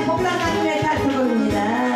저는 복락가슴의 탈출입니다.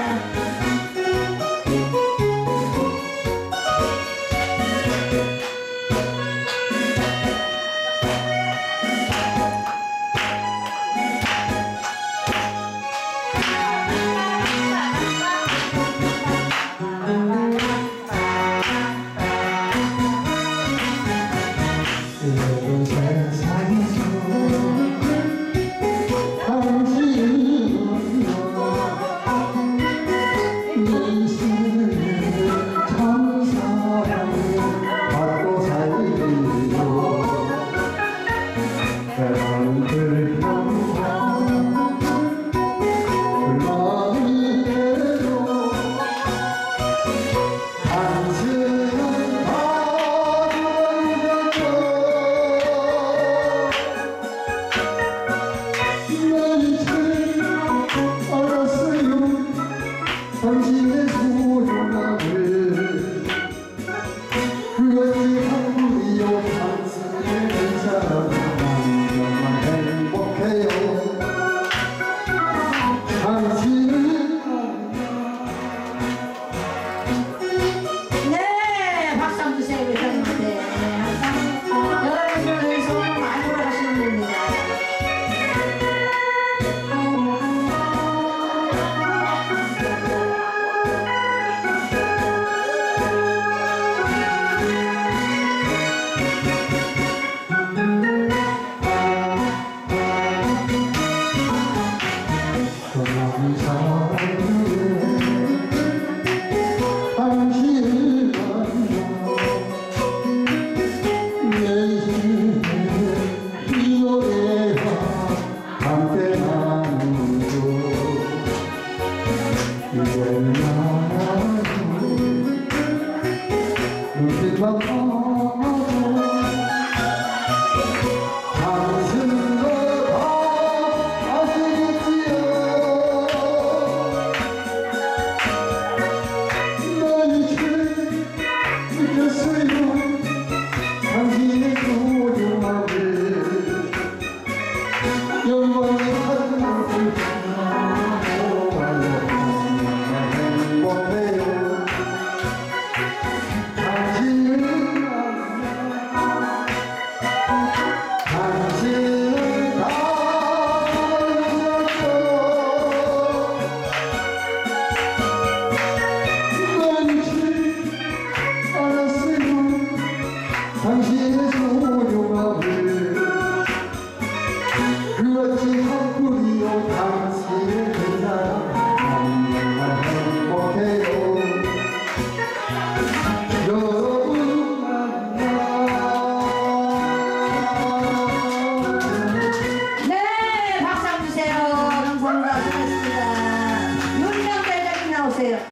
我们一。 예수 요가